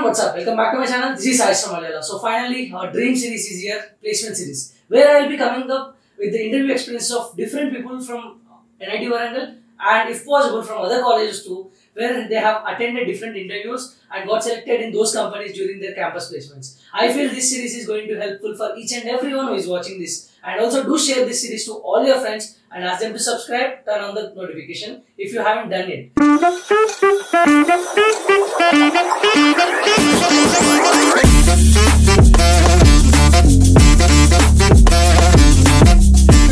everyone, what's up? Welcome back to my channel. This is Sai Charan Malyala. So finally, our dream series is here, placement series, where I will be coming up with the interview experiences of different people from NIT Warangal and if possible from other colleges too, where they have attended different interviews and got selected in those companies during their campus placements. I feel this series is going to be helpful for each and everyone who is watching this. And also do share this series to all your friends and ask them to subscribe, turn on the notification if you haven't done it.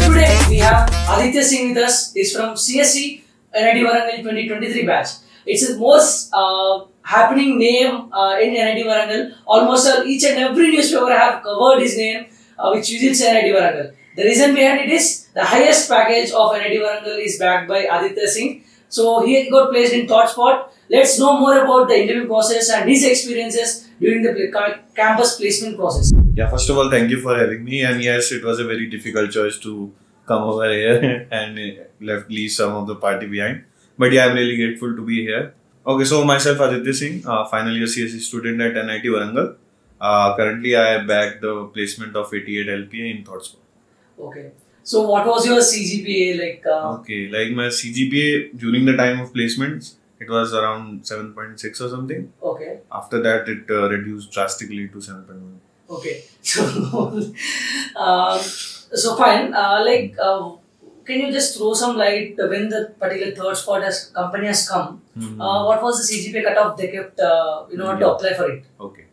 Today we have Aditya Singh with us. He's from CSE NIT Warangal 2023 batch. It's the most uh, happening name uh, in NIT Warangal. Almost uh, each and every newspaper have covered his name, uh, which visits NIT Warangal. The reason behind it is the highest package of NIT Warangal is backed by Aditya Singh. So he got placed in ThoughtSpot. Let's know more about the interview process and his experiences during the campus placement process. Yeah, first of all, thank you for having me. And yes, it was a very difficult choice to come over here and uh, left leave some of the party behind. But yeah, I'm really grateful to be here. Okay, so myself Aditya Singh, uh, final year CSE student at NIT Warangal. Uh, currently, I back the placement of 88 LPA in ThoughtSpot. Okay. So what was your CGPA like? Uh, Okay, like my CGPA during the time of placements, it was around 7.6 or something. okay. After that, it uh, reduced drastically to 7.1. Okay. So, um, so fine. Uh, like, uh, can you just throw some light when the particular ThoughtSpot has company has come? Mhm. Uh, what was the CGPA cutoff they kept? Uh, you know, to apply for it. Okay.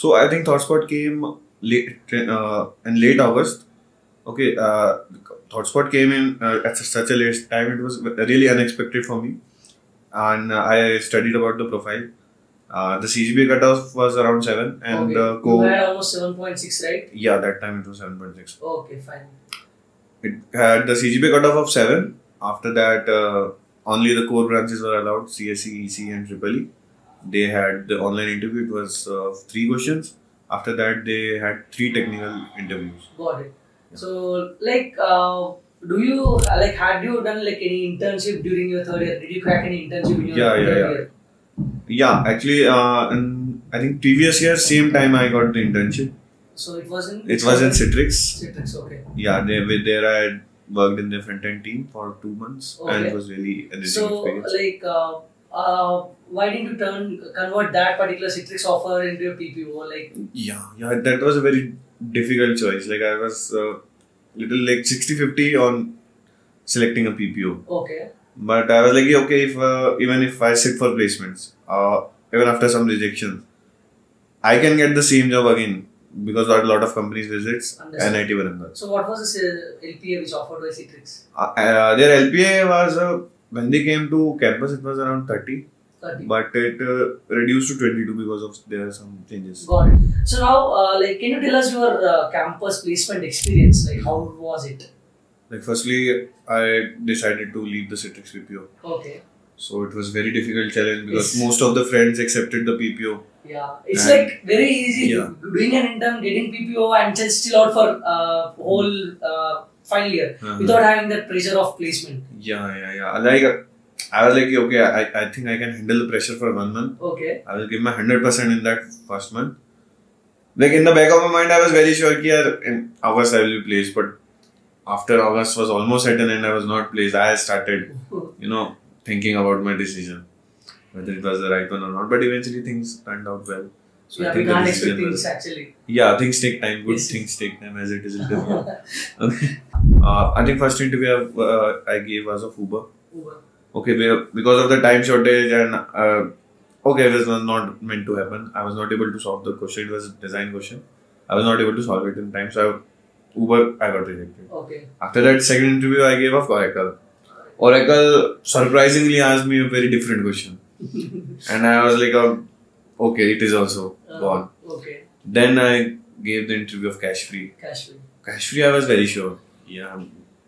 So I think ThoughtSpot came late uh, in late August. Okay, uh, ThoughtSpot came in uh, at such a late time. It was really unexpected for me, and uh, I studied about the profile. Uh, the CGPA cutoff was around seven, and okay. uh, you had almost seven point six, right? yeah, that time it was seven point six. Okay, fine. It had the CGPA cutoff of seven. After that, uh, only the core branches were allowed: CSE, EC, and Triple E. They had the online interview. It was uh, three questions. After that, they had three technical interviews. Got it. So, like, uh, do you like had you done like any internship during your third year? Did you crack any internship in your Yeah, yeah, third yeah. year? Yeah, actually, uh, and I think previous year, same time I got the internship. So it wasn't. It was in Citrix. Citrix. Okay. Yeah, they were there. I had worked in the front end team for two months, and it was really enriching So, experience. like, uh, uh, why didn't you turn convert that particular Citrix offer into a PPO? Like, Yeah, yeah, that was a very difficult choice. Like I was uh, little like 60-50 on selecting a PPO. okay, But I was like, okay, if uh, even if I sit for placements, uh, even after some rejections, I can get the same job again because a lot of companies visits Understood. NIT Warangal. so what was this uh, LPA which offered by Citrix? Uh, uh, their LPA was uh, when they came to campus, it was around 30, 30. but it uh, reduced to 22 because of there are some changes. Got it. So now, uh, like, can you tell us your uh, campus placement experience? Like, how was it? Like firstly, I decided to leave the Citrix PPO. Okay. So it was very difficult challenge because Yes. most of the friends accepted the PPO. Yeah, it's like very easy Yeah. doing an intern, getting PPO, and just still out for uh, whole uh, final year Uh-huh. without having that pressure of placement. Yeah, yeah, yeah. Like uh, I was like, okay, I, I think I can handle the pressure for one month. Okay. I will give my hundred percent in that first month. Like in the back of my mind, I was very sure that in August I will be placed. But after August was almost at an end, I was not placed. I started, you know, thinking about my decision, whether it was the right one or not. But eventually things turned out well. So yeah, I think the can't decision expect was- things actually. Yeah, things take time. Good Yes. things take time as it is okay. Uh, I think first interview I, uh, I gave was of Uber. Uber. Okay, because of the time shortage and uh, okay, it was not meant to happen. I was not able to solve the question. It was a design question. I was not able to solve it in time. So I, Uber, I got rejected. Okay. After that second interview, I gave of Oracle. Oracle surprisingly asked me a very different question, and I was like, um, okay, it is also Uh, gone. Okay. Then I gave the interview of Cashfree. Cash flow. Cashfree, I was very sure. Yeah,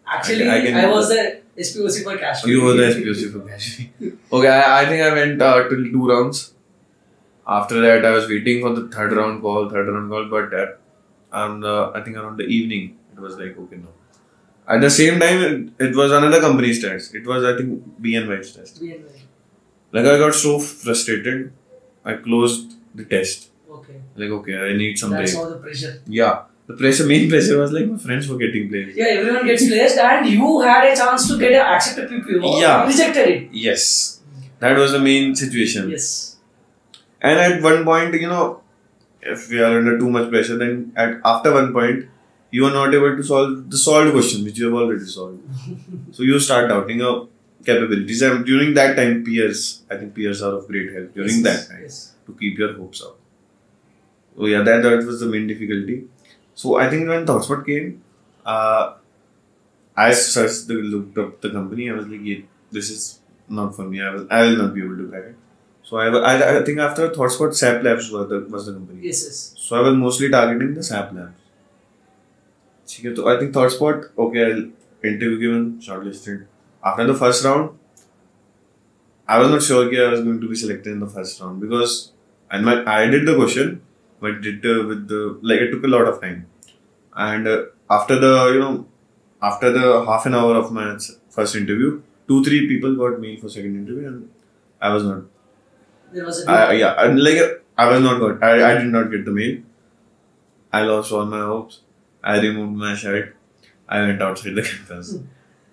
Actually, I I, can- was the SPOC for cash. you were the SPOC for Cash Free. Okay, I, I think I went uh, till two rounds. After that, I was waiting for the third round call, third round call, but at, on the, I think around the evening, it was like, okay, no. At the same time, it, it was another company's test. It was, I think, BNY's test. BNY. Like, I got so frustrated. I closed the test. Okay. Like, okay, I need some That's break. all the pressure. Yeah, the pressure, main pressure was like my friends were getting placed. Yeah, everyone gets placed, and you had a chance to get a accepted PPO. Yeah. You rejected it. Yes, that was the main situation. Yes. And at one point, you know, if we are under too much pressure, then at after one point, you are not able to solve the solved question which you have already solved. so you start doubting your capabilities. And during that time, peers, I think peers are of great help during yes. that time Yes. to keep your hopes up. So yeah, that that was the main difficulty. So I think when ThoughtSpot came, uh, I searched the looked up the company. I was like, yeah, this is not for me. I will I will not be able to crack it. So I, wa- I, I think after ThoughtSpot, SAP Labs was the was the company. Yes. Yes. So I was mostly targeting the SAP Labs. ठीक है, तो I think ThoughtSpot, okay, I'll interview given, shortlisted. after the first round, I was not sure that I was going to be selected in the first round because and my I did the question, but did uh, with the like it took a lot of time, and uh, after the you know after the half an hour of my first interview, two three people got me for second interview and I was not. There was a I, yeah, I, like I was not got. I, I did not get the mail. I lost all my hopes. I removed my shirt. I went outside the campus. Hmm.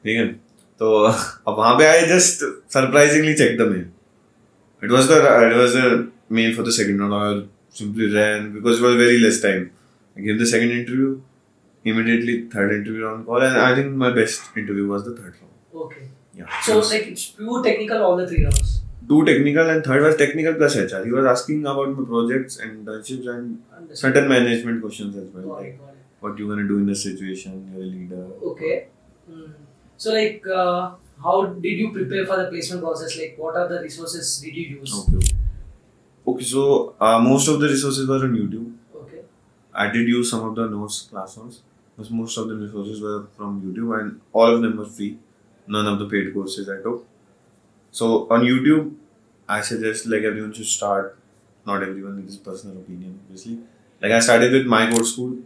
Again, तो अब वहाँ पे I just surprisingly checked the mail. It was the it was a mail for the second round. I simply ran because it was very less time. I gave the second interview. Immediately third interview on call, and I think my best interview was the third round. Okay. Yeah. So It was- like it's pure technical all the three rounds. two technical and third was technical plus HR. He was asking about my projects and internships and Understood. certain management questions as well. Got Like it. Got it. what you gonna do in this situation, you're a leader. Okay. Hmm. So like, uh, how did you prepare for the placement process? Like, what are the resources did you use? Okay. Okay, so uh, most of the resources were on YouTube. Okay. I did use some of the notes, class notes, but most of the resources were from YouTube and all of them were free. None of the paid courses I took. So on YouTube, I suggest like everyone should start. Not everyone, it is personal opinion, obviously. Like I started with My Code School.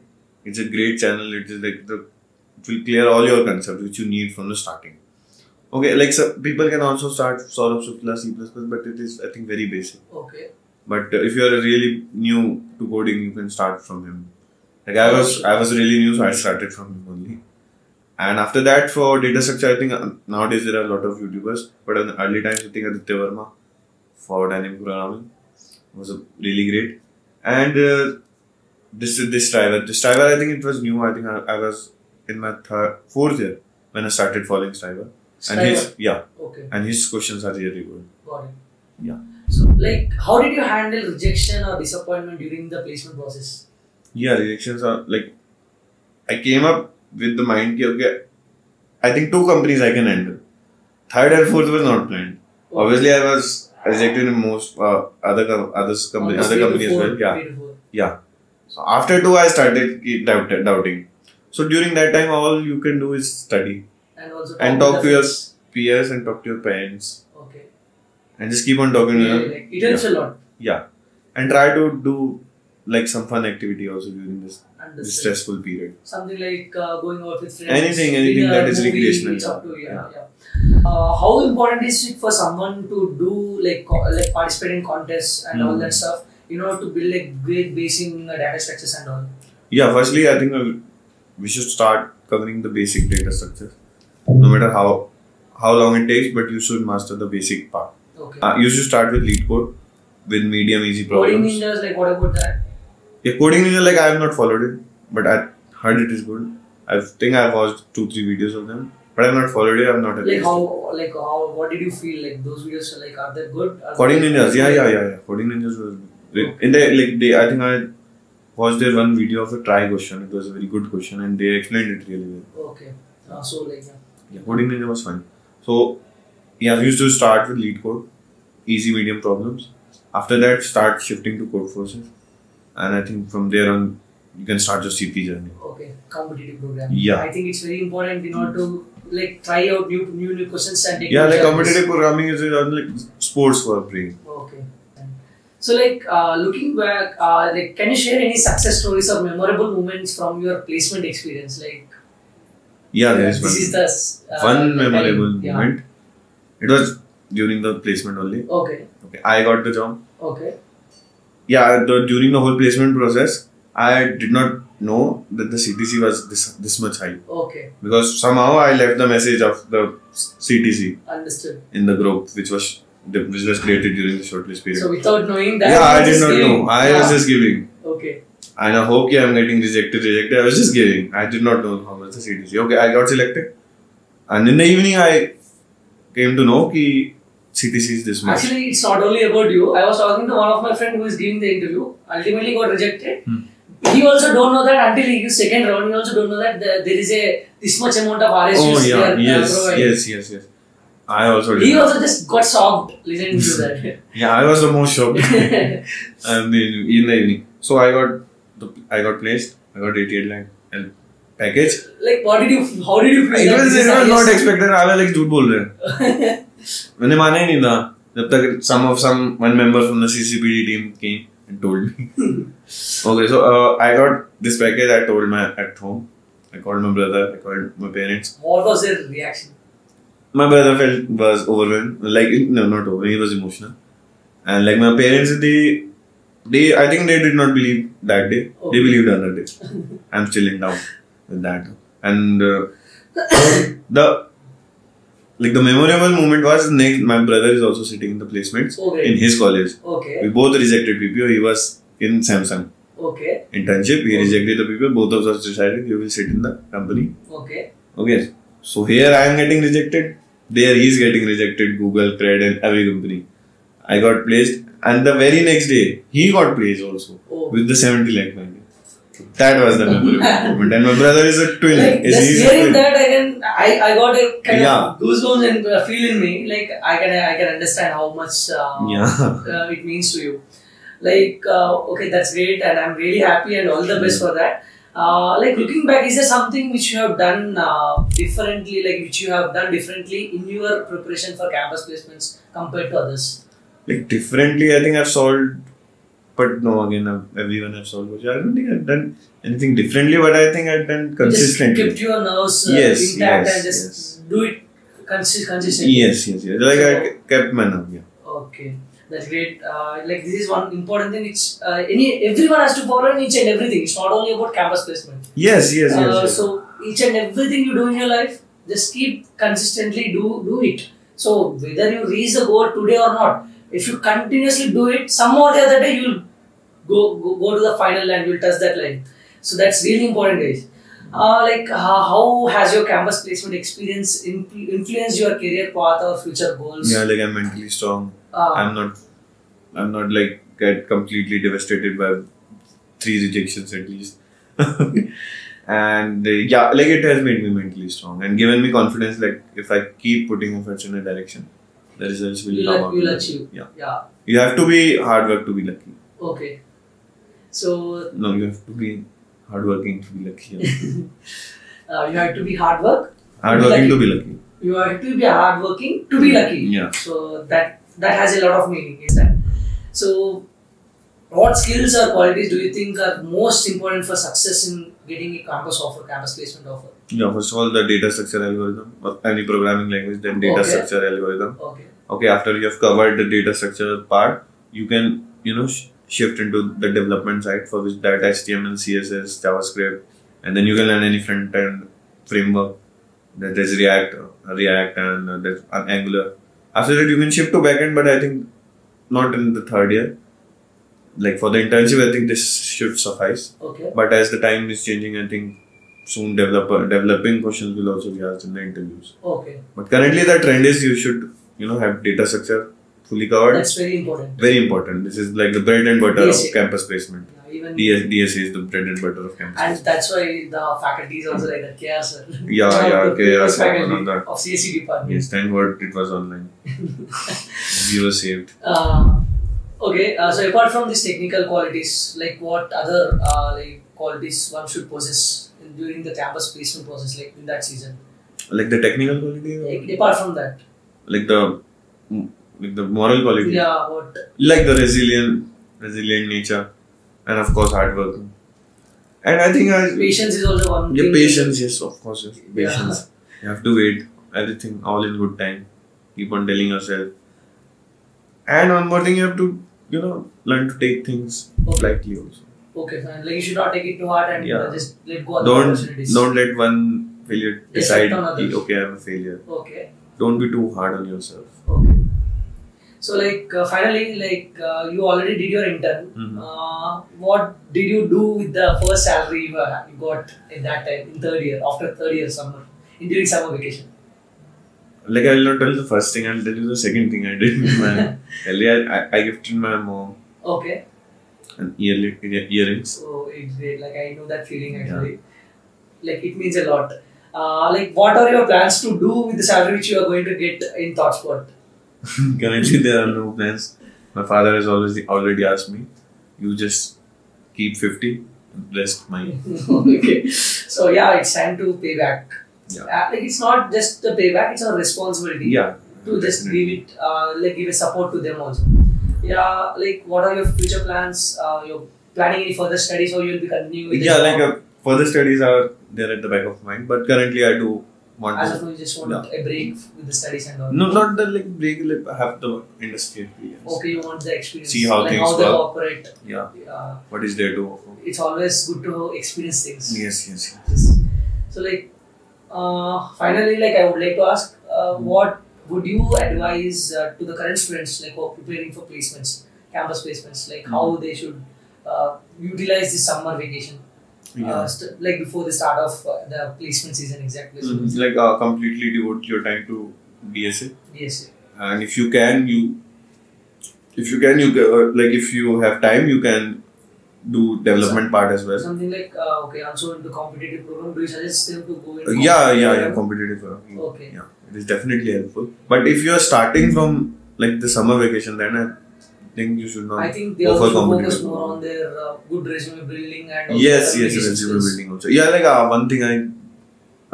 It's a great channel. It is like the it will clear all your concepts which you need from the starting. Okay, like so people can also start Saurabh Shukla C++, but it is I think very basic. Okay. But uh, if you are really new to coding, you can start from him. Like I was, I was really new, so I started from him only. And after that, for data structure, I think uh, nowadays there are a lot of YouTubers. But in the early times, I think Aditya Verma for dynamic programming was a really great. And uh, this this Striver, this Striver, I think it was new. I think I, I was in my third, fourth year when I started following Striver. And his yeah, Okay. and his questions are really good. Got it. Yeah. So like, how did you handle rejection or disappointment during the placement process? Yeah, rejections are like I came up with the mind ki, okay, I think two companies I can handle. Third and fourth was not planned. Obviously, I was rejected in most uh, other com- others company, other companies as well. Yeah, three to four. yeah. So after two, I started doubt, doubting. So during that time, all you can do is study And also and talk to your peers and talk to your parents Okay. and just keep on talking to Yeah, them. like, it helps a lot. Yeah, and try to do like some fun activity also during this, this stressful period. Something like uh, going out with friends. Anything- anything that is movie, recreational, to yeah. Yeah, yeah. Uh, how important is it for someone to do like like participate in contests and all Hmm. that stuff? You know, to build a great base in uh, data structures and all. Yeah, firstly, I think uh, we should start covering the basic data structures. No matter how how long it takes, but you should master the basic part. Okay. Uh, you should start with LeetCode, with medium easy problems. Coding ninjas, like what about that? Yeah, coding ninja like I have not followed it, but I heard it is good. I think I've watched two three videos of them, but I've not followed it. I'm not Like how, like how, what did you feel like those videos? Like are they good? Are Coding they- ninjas, yeah, yeah, yeah, yeah. Coding ninjas was in the like they. I think I watched their one video of a trie question. It was a very good question, and they explained it really well. Okay. Uh, so like yeah. Yeah, coding ninja was fun. So yeah, we used to start with LeetCode, easy medium problems. After that, start shifting to Codeforces, and I think from there on, you can start your CP journey. Okay, competitive programming. Yeah. I think it's very important in order to like try out new new new questions and take Yeah, like competitive programming is uh, like sports for brain. Okay. So like uh, looking back, uh, like can you share any success stories or memorable moments from your placement experience? Like Yeah, there is this one. is the uh, one memorable yeah. moment. It was during the placement only. Okay. Okay, I got the job. Okay. yeah, the, during the whole placement process, I did not know that the CTC was this this much high Okay, because somehow I left the message of the CTC understood. in the group, which was which business created during the shortlist period. So without knowing that, yeah, I did not gave- know. I Yeah. was just giving. Okay, And I hope yeah, I'm getting rejected, rejected. I was just giving. I did not know how much the CTC. Okay, I got selected. And in the evening, I came to know that CTC is this much. actually, it's not only about you. I was talking to one of my friend who is giving the interview. Ultimately, got rejected. Hmm. He also don't know that until he gives second round. He also don't know that there is a this much amount of RSUs oh yeah, they uh, yes, yes, yes, yes. I also did. He that. also just got shocked listening to that. Yeah, I was the most shocked. I mean, in the evening. So I got, the, I got placed. I got 88 lakh and package. like, what did you? How did you feel? It that was, this it is was not highest? expected. I was like झूठ बोल रहे हैं मैंने माना ही नहीं था जब तक some of some one member from the CCPD team came and told me. okay, so uh, I got this package. I told my at home. I called my brother. I called my parents. What was their reaction? My brother felt was overwhelmed. Like no, not over. He was emotional, and like my parents, they, they, I think they did not believe that day. Okay. They believed another day. I'm still in doubt with that. And uh, the like the memorable moment was next. My brother is also sitting in the placements great. in his college. Okay, We both rejected PPO. He was in Samsung okay, internship. He Okay. rejected the PPO. Both of us decided we will sit in the company. okay. Okay. So here I am getting rejected. There he is getting rejected. Google, Cred, and every company. I got placed, and the very next day he got placed also Oh. with the seventy lakh money. That was the memorable moment. And my brother is a twin. Like Is just he's a hearing twin. that, I can I, I got a kind Yeah. of goosebumps and uh, feel in me. Like I can I can understand how much uh, Yeah. uh, it means to you. Like uh, okay, that's great, and I'm really happy and all the best for that. Uh, like looking back, is there something which you have done uh, differently, like which you have done differently in your preparation for campus placements compared to others? Like differently, I think I've solved. But no, again, I've, everyone I've solved. I don't think I've done anything differently, but I think I've done You consistently. Just kept your nerves uh, Yes, intact yes, and just yes. do it consi- consistently. Yes, yes, yes. Like I kept my nerve. Yeah. Okay, that's great. Uh, like this is one important thing which uh, any everyone has to follow in each and everything. It's not only about campus placement. Yes, yes, yes. Uh, yes. So each and everything you do in your life, just keep consistently do do it. So whether you reach the goal today or not, if you continuously do it, some or the other day you'll go go, go to the final and you'll touch that line. So that's really important, guys. Uh, like uh, how has your campus placement experience in- influenced your career path or future goals? yeah, like I'm mentally strong. Uh, I'm not. I'm not like get completely devastated by three rejections at least. and uh, yeah, like it has made me mentally strong and given me confidence. Like if I keep putting efforts in a direction, the results will you'll, come out. you'll achieve. Yeah, Yeah. you have to be hard work to be lucky. Okay. So No, you have to be hardworking to be lucky. Uh, you have to be hard work. hardworking to be lucky. You have to be hardworking to be lucky. Yeah. So that that has a lot of meaning. Is that? So, what skills or qualities do you think are most important for success in getting a campus offer, campus placement offer? Yeah, first of all, the data structure algorithm, or any programming language, then data Okay. structure algorithm. Okay. okay after you have covered the data structure part you can you know sh- shift into the development side for which that html css javascript and then you can learn any front end framework that is react react and uh, there's angular after that you can shift to backend but i think not in the third year like for the internship i think this should suffice Okay. but as the time is changing i think soon developer developing questions will also be asked in the interviews Okay. but currently the trend is you should, you know, have data structure fully covered. That's very important. Very important. This is like the bread and butter DSA. of campus placement. Yeah, even DS, DSA is the bread and butter of campus. and that's why the faculty is also like that. KR sir. Yeah, yeah, the KR sir, of the- CSE department. yes, thank God it was online. we were saved. Uh, okay, uh, so apart from these technical qualities, like what other uh, like qualities one should possess during the campus placement process, like in that season? Like the technical quality, Like, apart from that, like the like the moral quality, yeah, what? like the resilient, resilient nature, and of course hard work. And I think I Patience is also one Yeah, patience, yes, of course, yes. Yeah. Patience. You have to wait. Everything all in good time. Keep on telling yourself. And one more thing, you have to you know, learn to take things Okay. lightly also. Okay, fine. Like you should not take it too hard and Yeah. just let go of Don't opportunities. don't let one failure decide. okay, I'm a failure. Okay. Don't be too hard on yourself. Okay. So like uh, finally, like uh, you already did your intern. Mhm. Uh, what did you do with the first salary you, uh, you got in that time in third year after third year summer in during summer vacation? Like I will not tell the first thing. I'll tell you the second thing I did. with my earlier, I, I gifted my mom Okay. an yearly ear- earrings. So it's great. Like I know that feeling actually. Like it means a lot. Uh, like what are your plans to do with the salary which you are going to get in ThoughtSpot? Currently, there are no plans. My father has always already asked me, "You just keep fifty, rest mine." okay. So yeah, it's time to pay back. Yeah. Uh, like it's not just the payback; it's a responsibility. Yeah. To just give it, uh, like give a support to them also. Yeah. Like what are your future plans? Uh, you're planning any further studies, or you'll be continuing with Yeah, like uh, further studies are there at the back of mind, but currently I do want As of now, you just want a break with the studies and all. No, not the like break. Like have the industry experience. Okay, you want the experience. See how like things how they work. operate. Yeah. Yeah. What is there to offer? It's always good to experience things. Yes, yes. Yes. So like, uh, finally, like I would like to ask, uh, Hmm. what would you advise uh, to the current students, like who are preparing for placements, campus placements, like how Hmm. they should uh, utilize this summer vacation, Yeah. uh, st- like before the start of uh, the placement season, exactly. Mhm. Like uh, completely devote your time to DSA, Yes. and if you can, you if you can, you uh, like if you have time, you can do development part as well. Something like uh, okay, also in the competitive program, do you suggest them to go in? Yeah, yeah, competitive yeah, program? competitive. uh, Okay. Yeah, it is definitely helpful. But if you are starting from like the summer vacation, then I think you should not. I think they also focus more on their uh, good resume building and Yes, yes, resume building also. Yeah, like uh, one thing I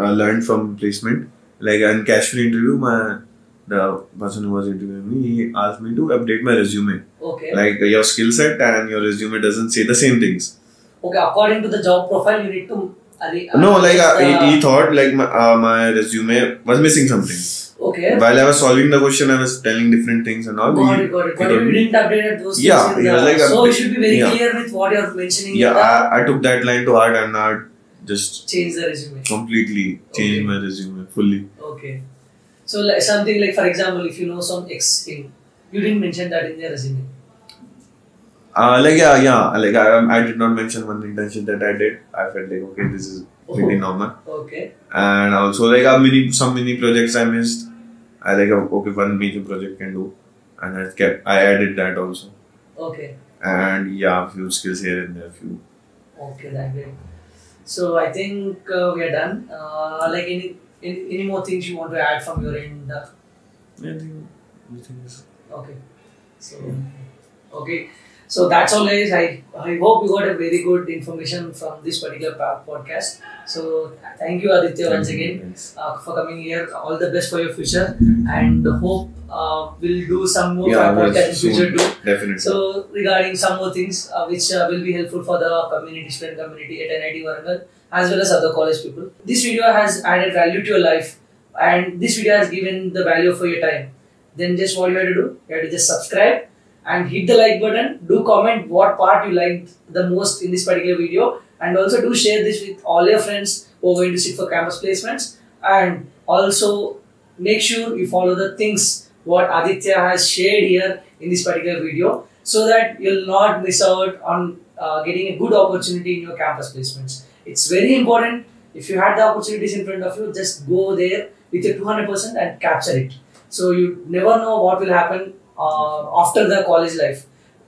uh, learned from placement, like in free interview, my the person who was interviewing me, he asked me to update my resume. Okay. Like uh, your skill set and your resume doesn't say the same things. Okay, according to the job profile, you need to. arra- no, like uh, he, he thought like my, uh, my resume was missing something. Okay. While I was solving the question, I was telling different things and all. Got it, got it. But you didn't update those things. Yeah, in he the- was like, so you should be very yeah. clear with what you're mentioning. Yeah, I, I took that line to heart and I just change the resume. completely changed Okay. my resume fully. Okay. So like something like, for example, if you know some X thing, you didn't mention that in your resume. Uh, like yeah, yeah. Like I, I did not mention one internship that I did. I felt like okay, this is pretty Oh. normal. Okay. And also like a mini, some mini projects I missed. I like okay, one major project can do, and I kept I added that also. Okay. And yeah, a few skills here and there, few. Okay, that great. So I think uh, we are done. Uh, like any, any any more things you want to add from your end? Uh, I think is. Okay. So okay. So that's all guys. I, I hope you got a very good information from this particular podcast. So thank you Aditya once again uh, for coming here. All the best for your future and hope uh, we'll do some more Yeah, podcast in future too. Definitely. So regarding some more things uh, which uh, will be helpful for the community, student community at NIT Warangal as well as other college people. This video has added value to your life and this video has given the value for your time. Then just what you have to do, you have to just subscribe and hit the like button. Do comment what part you liked the most in this particular video and also do share this with all your friends who are going to sit for campus placements and also make sure you follow the things what Aditya has shared here in this particular video so that you'll not miss out on uh, getting a good opportunity in your campus placements. It's very important. If you had the opportunities in front of you, just go there with your 200% and capture it. So you never know what will happen uh, after the college life.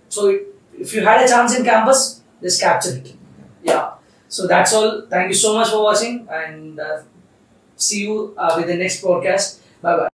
So if you had a chance in campus, just capture it. Yeah. So that's all. Thank you so much for watching and uh, see you uh, with the next podcast. Bye bye.